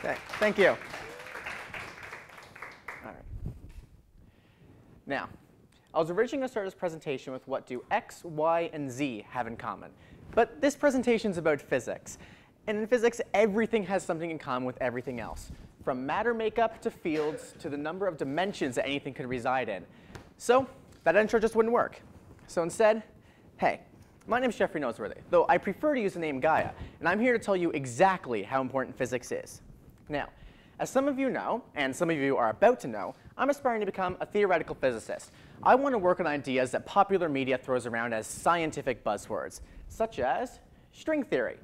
Okay, thank you. All right. Now, I was originally going to start this presentation with what do X, Y, and Z have in common. But this presentation is about physics. And in physics, everything has something in common with everything else, from matter makeup to fields to the number of dimensions that anything could reside in. So that intro just wouldn't work. So instead, hey, my name is Jeffrey Noseworthy, though I prefer to use the name Gaia, and I'm here to tell you exactly how important physics is. Now, as some of you know, and some of you are about to know, I'm aspiring to become a theoretical physicist. I want to work on ideas that popular media throws around as scientific buzzwords, such as string theory.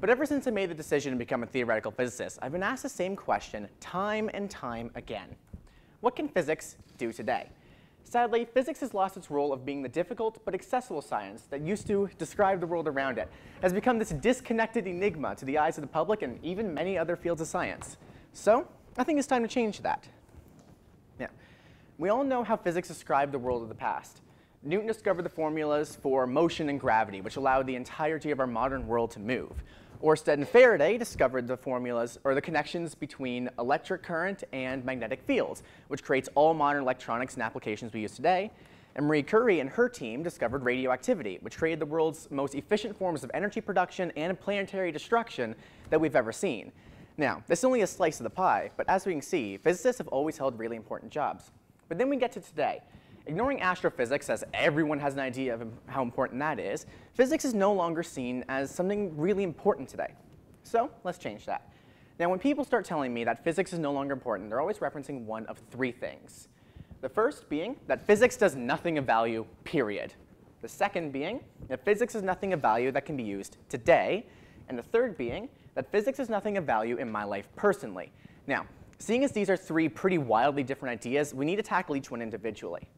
But ever since I made the decision to become a theoretical physicist, I've been asked the same question time and time again. What can physics do today? Sadly, physics has lost its role of being the difficult but accessible science that used to describe the world around it. Has become this disconnected enigma to the eyes of the public and even many other fields of science. So, I think it's time to change that. Now, we all know how physics described the world of the past. Newton discovered the formulas for motion and gravity, which allowed the entirety of our modern world to move. Oersted and Faraday discovered the formulas or the connections between electric current and magnetic fields, which creates all modern electronics and applications we use today. And Marie Curie and her team discovered radioactivity, which created the world's most efficient forms of energy production and planetary destruction that we've ever seen. Now, this is only a slice of the pie, but as we can see, physicists have always held really important jobs. But then we get to today. Ignoring astrophysics, as everyone has an idea of how important that is, physics is no longer seen as something really important today. So let's change that. Now, when people start telling me that physics is no longer important, they're always referencing one of three things. The first being that physics does nothing of value, period. The second being that physics is nothing of value that can be used today. And the third being that physics is nothing of value in my life personally. Now, seeing as these are three pretty wildly different ideas, we need to tackle each one individually.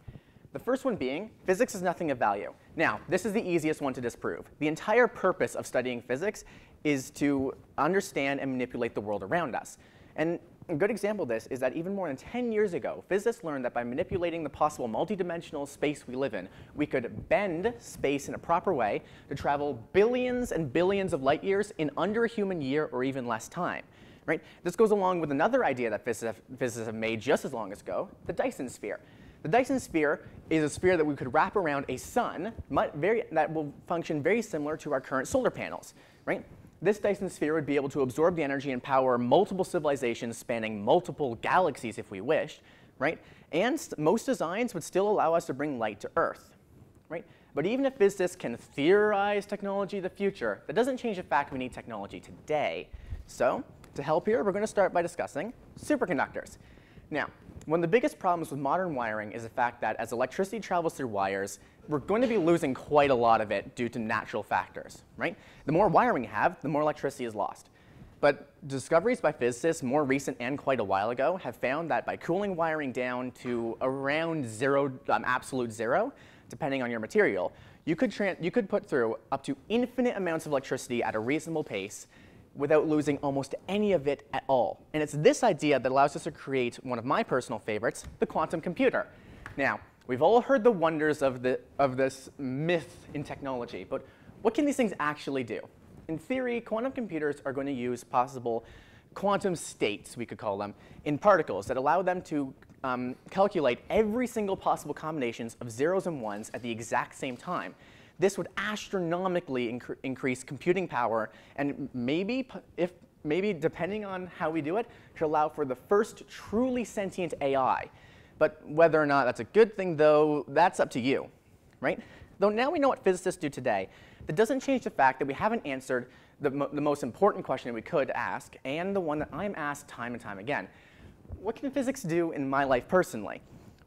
The first one being, physics is nothing of value. Now, this is the easiest one to disprove. The entire purpose of studying physics is to understand and manipulate the world around us. And a good example of this is that even more than 10 years ago, physicists learned that by manipulating the possible multidimensional space we live in, we could bend space in a proper way to travel billions and billions of light years in under a human year or even less time. Right? This goes along with another idea that physicists have made just as long ago, the Dyson sphere. The Dyson sphere is a sphere that we could wrap around a sun very, that will function very similar to our current solar panels. Right? This Dyson sphere would be able to absorb the energy and power multiple civilizations spanning multiple galaxies if we wished, right? And most designs would still allow us to bring light to Earth, right? But even if physicists can theorize technology of the future, that doesn't change the fact we need technology today. So, to help here, we're going to start by discussing superconductors. Now, one of the biggest problems with modern wiring is the fact that as electricity travels through wires, we're going to be losing quite a lot of it due to natural factors, right? The more wiring you have, the more electricity is lost. But discoveries by physicists, more recent and quite a while ago, have found that by cooling wiring down to around zero, um, absolute zero, depending on your material, you could, you could put through up to infinite amounts of electricity at a reasonable pace without losing almost any of it at all. And it's this idea that allows us to create one of my personal favorites, the quantum computer. Now, we've all heard the wonders of, the, of this myth in technology, but what can these things actually do? In theory, quantum computers are going to use possible quantum states, we could call them, in particles that allow them to um, calculate every single possible combinations of zeros and ones at the exact same time. This would astronomically inc increase computing power and maybe, if, maybe depending on how we do it, to allow for the first truly sentient AI. But whether or not that's a good thing, though, that's up to you, right? Though now we know what physicists do today, that doesn't change the fact that we haven't answered the, mo the most important question we could ask, and the one that I'm asked time and time again. What can physics do in my life personally?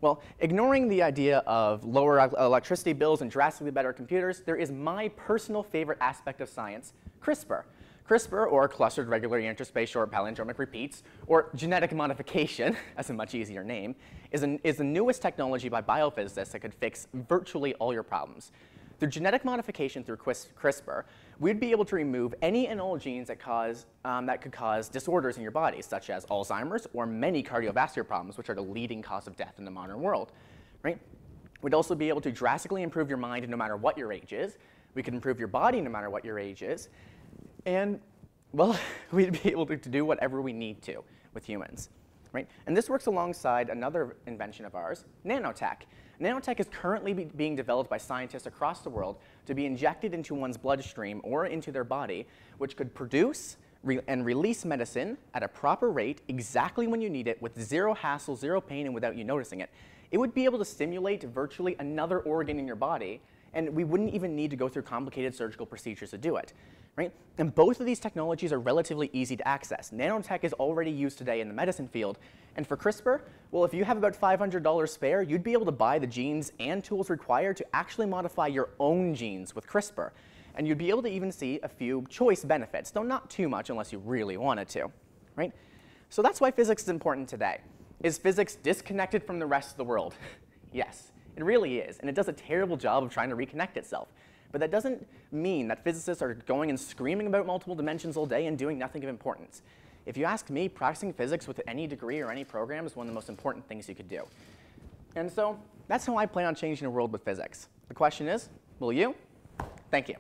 Well, ignoring the idea of lower electricity bills and drastically better computers, there is my personal favorite aspect of science, CRISPR. CRISPR, or clustered regular interspaced short palindromic repeats, or genetic modification, as a much easier name, is, an, is the newest technology by biophysicists that could fix virtually all your problems. Through genetic modification through CRISPR, we'd be able to remove any and all genes that, cause, um, that could cause disorders in your body, such as Alzheimer's or many cardiovascular problems, which are the leading cause of death in the modern world. Right? We'd also be able to drastically improve your mind no matter what your age is. We could improve your body no matter what your age is. And Well, we'd be able to, to do whatever we need to with humans. Right? And this works alongside another invention of ours, nanotech. Nanotech is currently be being developed by scientists across the world to be injected into one's bloodstream or into their body, which could produce re and release medicine at a proper rate exactly when you need it with zero hassle, zero pain, and without you noticing it. It would be able to stimulate virtually another organ in your body, and we wouldn't even need to go through complicated surgical procedures to do it right? And both of these technologies are relatively easy to access. Nanotech is already used today in the medicine field. And for CRISPR, well, if you have about $500 spare, you'd be able to buy the genes and tools required to actually modify your own genes with CRISPR. And you'd be able to even see a few choice benefits, though not too much unless you really wanted to, right? So that's why physics is important today. Is physics disconnected from the rest of the world? yes, it really is, and it does a terrible job of trying to reconnect itself. But that doesn't mean that physicists are going and screaming about multiple dimensions all day and doing nothing of importance. If you ask me, practicing physics with any degree or any program is one of the most important things you could do. And so that's how I plan on changing the world with physics. The question is, will you? Thank you.